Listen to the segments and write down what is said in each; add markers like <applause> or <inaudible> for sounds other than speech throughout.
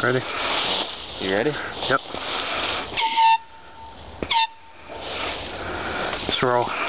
Ready? You ready? Yep. Let's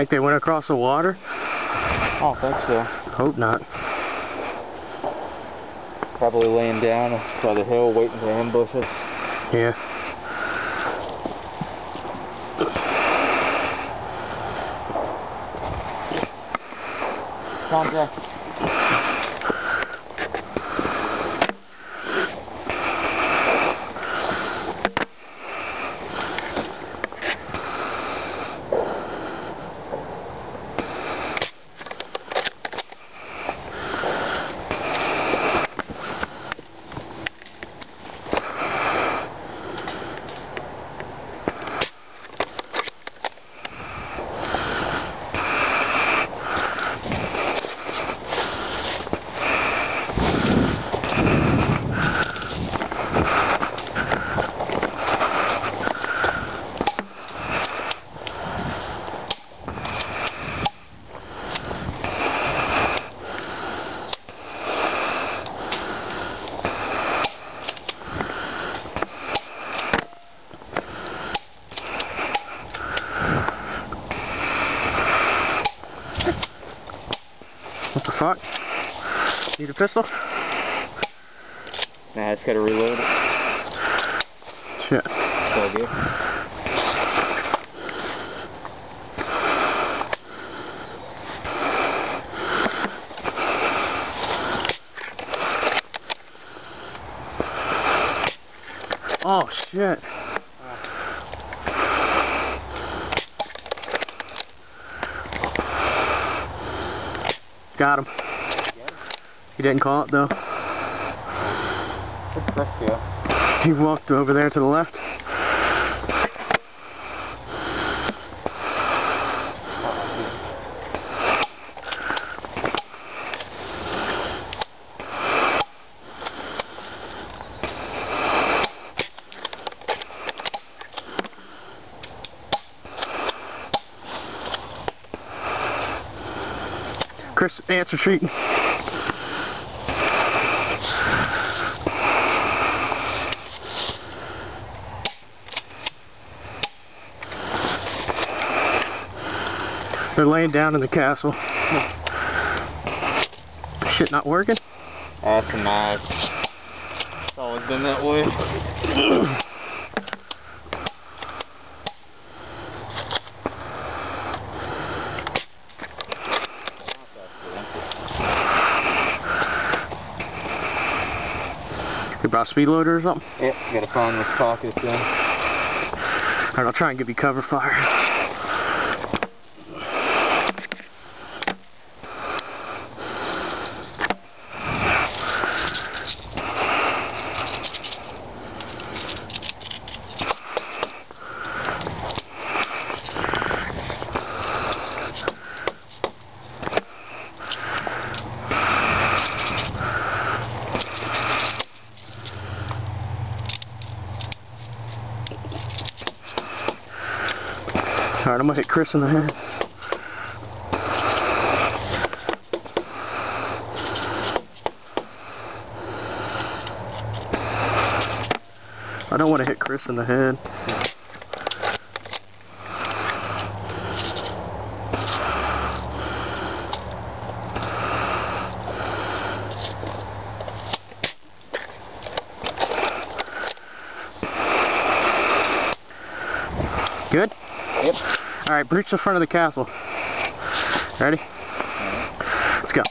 think they went across the water? I don't think so. Hope not. Probably laying down by the hill waiting for ambushes. Yeah. Come on, Jack. What the fuck? Need a pistol? Nah, I just gotta reload it. Shit. It's all good. Oh shit. Got him. He didn't call it though. Trick, yeah. He walked over there to the left. Chris, answer sheet. They're laying down in the castle. Shit not working? That's a knife. It's always been that way. You brought a speed loader or something? Yep, gotta find which pocket in. Alright, I'll try and give you cover fire. I'm gonna hit Chris in the head. I don't want to hit Chris in the head. Good? Yep. Alright, breach the front of the castle. Ready? Let's go.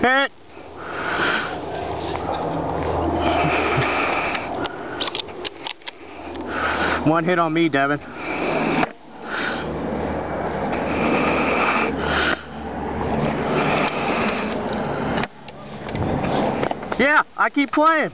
Hit! One hit on me, Devin. Yeah, I keep playing.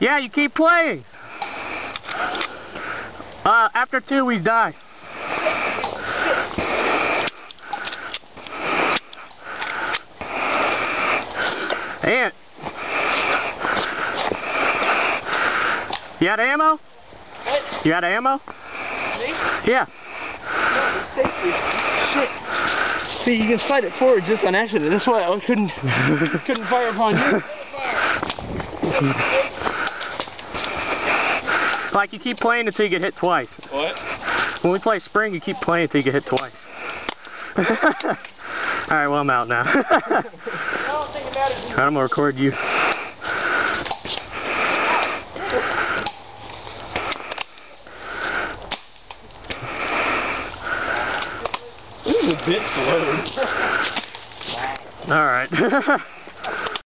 Yeah, you keep playing. Uh, after two, we die. And you of ammo? What? You of ammo? Me? Yeah. No. Shit. See, you can slide it forward just on accident. That's why I couldn't <laughs> couldn't fire upon you. <laughs> Like you keep playing until you get hit twice. What? When we play spring, you keep playing until you get hit twice. <laughs> Alright, well I'm out now. I don't think it matters. I'm gonna record you. This is a bitch load. Alright. <laughs>